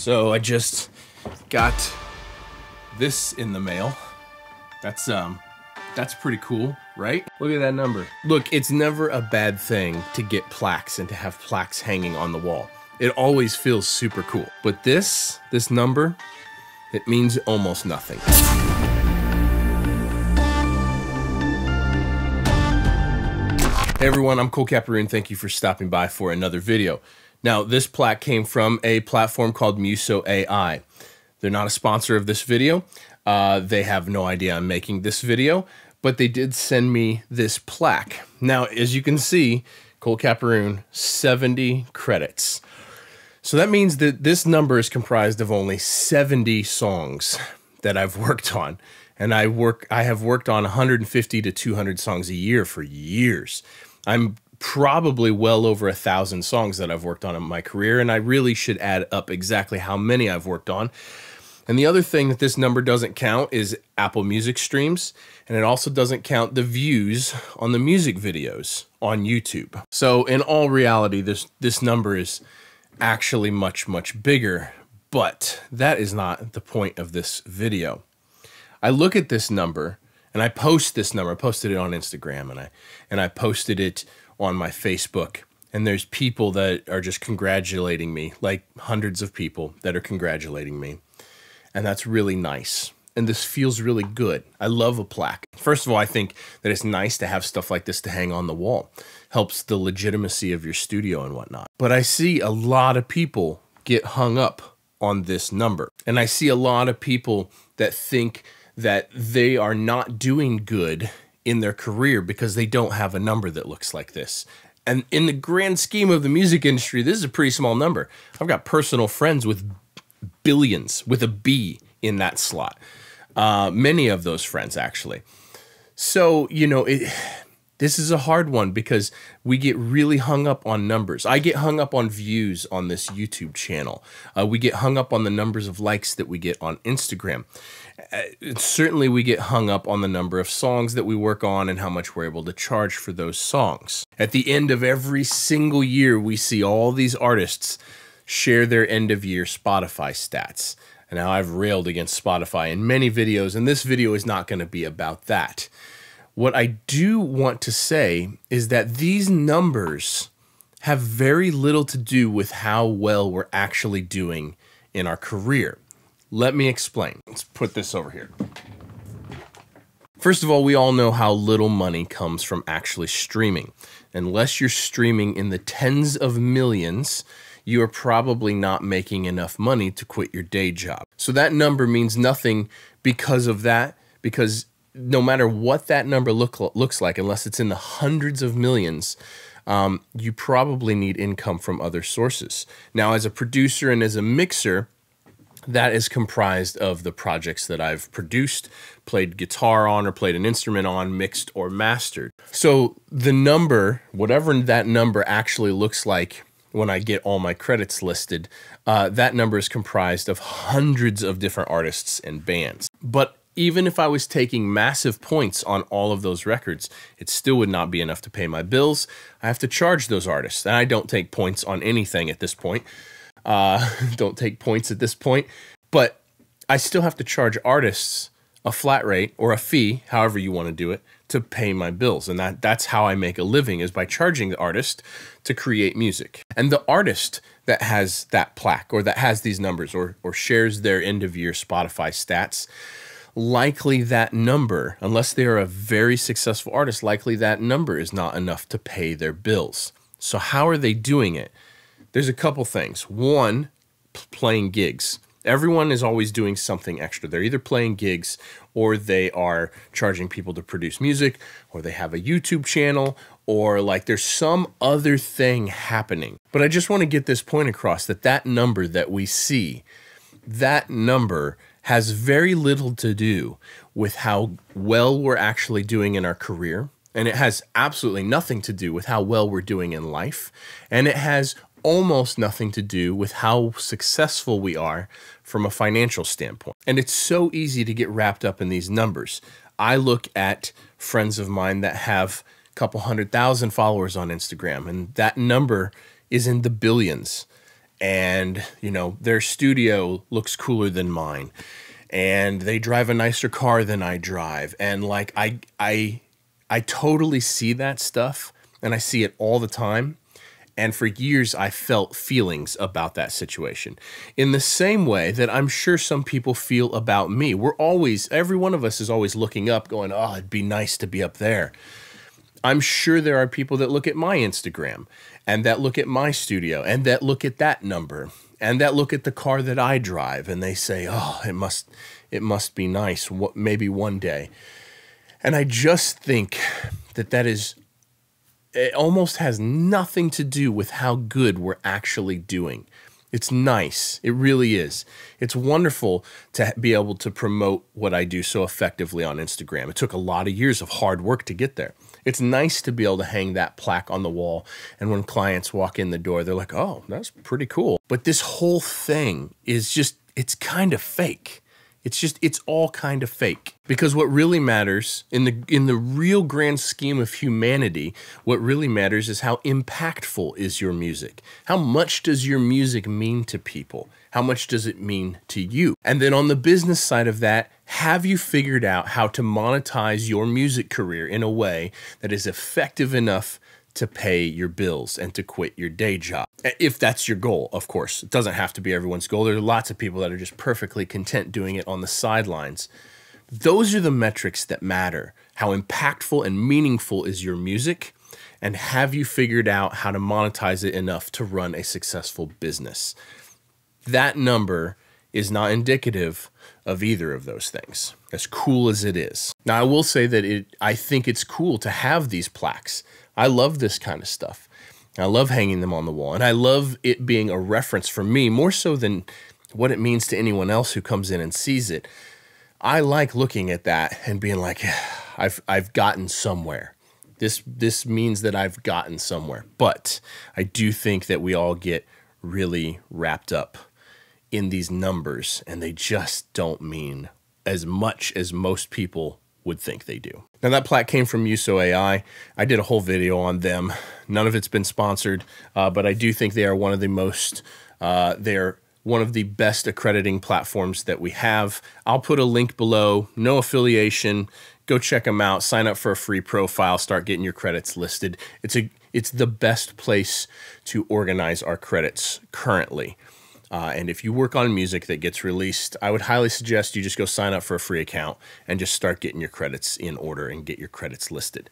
So I just got this in the mail. That's um that's pretty cool, right? Look at that number. Look, it's never a bad thing to get plaques and to have plaques hanging on the wall. It always feels super cool. But this, this number, it means almost nothing. Hey everyone, I'm Colt Capperrune. Thank you for stopping by for another video. Now, this plaque came from a platform called Muso AI. They're not a sponsor of this video. Uh, they have no idea I'm making this video, but they did send me this plaque. Now, as you can see, Colt Capperrune, 70 credits. So that means that this number is comprised of only 70 songs that I've worked on. And I work I have worked on 150 to 200 songs a year for years. I'm probably well over a thousand songs that I've worked on in my career, and I really should add up exactly how many I've worked on. And the other thing that this number doesn't count is Apple Music streams, and it also doesn't count the views on the music videos on YouTube. So in all reality, this this number is actually much much bigger, but that is not the point of this video. I look at this number and I post this number. I posted it on Instagram and I and I posted it on my Facebook and there's people that are just congratulating me, like hundreds of people that are congratulating me. And that's really nice. And this feels really good. I love a plaque. First of all, I think that it's nice to have stuff like this to hang on the wall. Helps the legitimacy of your studio and whatnot. But I see a lot of people get hung up on this number. And I see a lot of people that think that they are not doing good in their career because they don't have a number that looks like this. And in the grand scheme of the music industry, this is a pretty small number. I've got personal friends with billions, with a B in that slot. Uh, many of those friends, actually. So, you know, it, this is a hard one because we get really hung up on numbers. I get hung up on views on this YouTube channel. Uh, we get hung up on the numbers of likes that we get on Instagram. Uh, certainly, we get hung up on the number of songs that we work on and how much we're able to charge for those songs. At the end of every single year, we see all these artists share their end of year Spotify stats. And now I've railed against Spotify in many videos, and this video is not going to be about that. What I do want to say is that these numbers have very little to do with how well we're actually doing in our career. Let me explain. Let's put this over here. First of all, we all know how little money comes from actually streaming. Unless you're streaming in the tens of millions, you are probably not making enough money to quit your day job. So that number means nothing because of that, because no matter what that number look, looks like, unless it's in the hundreds of millions, um, you probably need income from other sources. Now, as a producer and as a mixer, that is comprised of the projects that I've produced, played guitar on, or played an instrument on, mixed or mastered. So the number, whatever that number actually looks like when I get all my credits listed, uh, that number is comprised of hundreds of different artists and bands. But even if I was taking massive points on all of those records, it still would not be enough to pay my bills. I have to charge those artists, and I don't take points on anything at this point. Uh, don't take points at this point, but I still have to charge artists a flat rate or a fee, however you want to do it, to pay my bills. And that that's how I make a living is by charging the artist to create music. And the artist that has that plaque or that has these numbers or or shares their end of year Spotify stats, likely that number, unless they are a very successful artist, likely that number is not enough to pay their bills. So how are they doing it? There's a couple things. One, playing gigs. Everyone is always doing something extra. They're either playing gigs or they are charging people to produce music or they have a YouTube channel or like there's some other thing happening. But I just want to get this point across that that number that we see, that number has very little to do with how well we're actually doing in our career. And it has absolutely nothing to do with how well we're doing in life. And it has almost nothing to do with how successful we are from a financial standpoint. And it's so easy to get wrapped up in these numbers. I look at friends of mine that have a couple hundred thousand followers on Instagram, and that number is in the billions. And you know their studio looks cooler than mine. And they drive a nicer car than I drive. And like I I I totally see that stuff and I see it all the time. And for years I felt feelings about that situation. In the same way that I'm sure some people feel about me. We're always every one of us is always looking up going oh it'd be nice to be up there. I'm sure there are people that look at my Instagram and that look at my studio and that look at that number and that look at the car that I drive and they say, "Oh, it must it must be nice what maybe one day." And I just think that that is it almost has nothing to do with how good we're actually doing. It's nice. It really is. It's wonderful to be able to promote what I do so effectively on Instagram. It took a lot of years of hard work to get there it's nice to be able to hang that plaque on the wall. And when clients walk in the door, they're like, oh, that's pretty cool. But this whole thing is just, it's kind of fake. It's just it's all kind of fake. Because what really matters in the in the real grand scheme of humanity, what really matters is how impactful is your music. How much does your music mean to people? How much does it mean to you? And then on the business side of that, have you figured out how to monetize your music career in a way that is effective enough to pay your bills and to quit your day job. If that's your goal, of course. It doesn't have to be everyone's goal. There are lots of people that are just perfectly content doing it on the sidelines. Those are the metrics that matter. How impactful and meaningful is your music? And have you figured out how to monetize it enough to run a successful business? That number is not indicative of either of those things, as cool as it is. Now, I will say that it, I think it's cool to have these plaques I love this kind of stuff. I love hanging them on the wall, and I love it being a reference for me more so than what it means to anyone else who comes in and sees it. I like looking at that and being like, I've I've gotten somewhere. This this means that I've gotten somewhere. But I do think that we all get really wrapped up in these numbers and they just don't mean as much as most people would think they do. Now that plaque came from Muso AI. I did a whole video on them. None of it's been sponsored, uh, but I do think they are one of the most. Uh, they're one of the best accrediting platforms that we have. I'll put a link below. No affiliation. Go check them out. Sign up for a free profile. Start getting your credits listed. It's a it's the best place to organize our credits currently. Uh, and if you work on music that gets released, I would highly suggest you just go sign up for a free account and just start getting your credits in order and get your credits listed.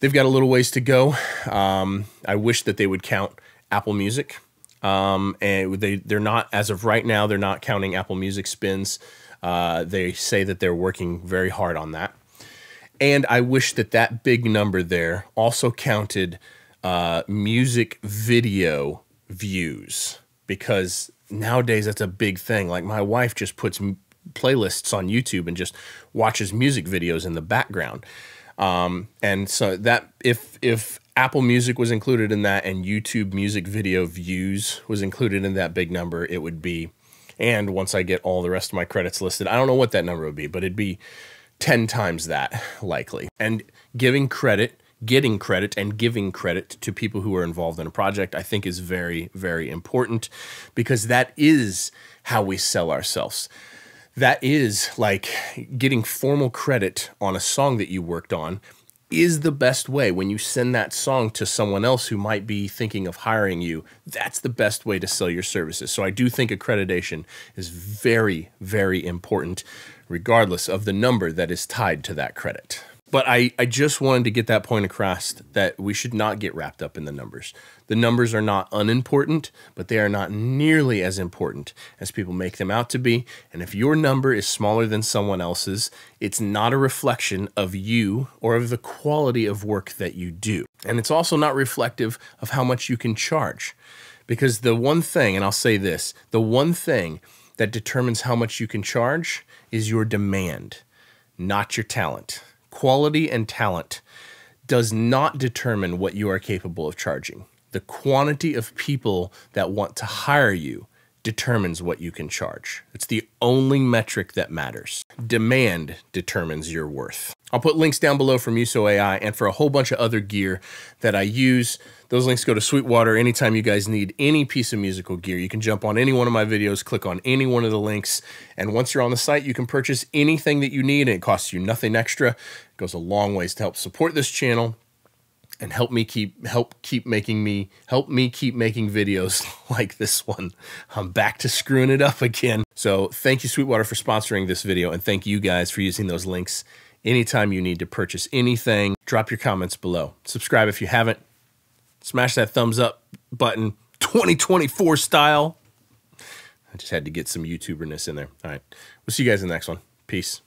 They've got a little ways to go. Um, I wish that they would count Apple Music. Um, and they, they're not, as of right now, they're not counting Apple Music spins. Uh, they say that they're working very hard on that. And I wish that that big number there also counted uh, music video views because nowadays that's a big thing. Like my wife just puts playlists on YouTube and just watches music videos in the background. Um, and so that if if Apple Music was included in that and YouTube music video views was included in that big number, it would be. And once I get all the rest of my credits listed, I don't know what that number would be, but it'd be 10 times that likely. And giving credit getting credit and giving credit to people who are involved in a project, I think is very, very important because that is how we sell ourselves. That is like getting formal credit on a song that you worked on is the best way when you send that song to someone else who might be thinking of hiring you. That's the best way to sell your services. So I do think accreditation is very, very important, regardless of the number that is tied to that credit. But I, I just wanted to get that point across that we should not get wrapped up in the numbers. The numbers are not unimportant, but they are not nearly as important as people make them out to be. And if your number is smaller than someone else's, it's not a reflection of you or of the quality of work that you do. And it's also not reflective of how much you can charge. Because the one thing, and I'll say this the one thing that determines how much you can charge is your demand, not your talent quality and talent does not determine what you are capable of charging. The quantity of people that want to hire you determines what you can charge. It's the only metric that matters. Demand determines your worth. I'll put links down below for Muso AI and for a whole bunch of other gear that I use. Those links go to Sweetwater anytime you guys need any piece of musical gear. You can jump on any one of my videos, click on any one of the links, and once you're on the site, you can purchase anything that you need and it costs you nothing extra. It goes a long ways to help support this channel and help me keep help keep making me help me keep making videos like this one. I'm back to screwing it up again. So thank you Sweetwater for sponsoring this video and thank you guys for using those links anytime you need to purchase anything. Drop your comments below. Subscribe if you haven't. Smash that thumbs up button 2024 style. I just had to get some YouTuberness in there. All right. We'll see you guys in the next one. Peace.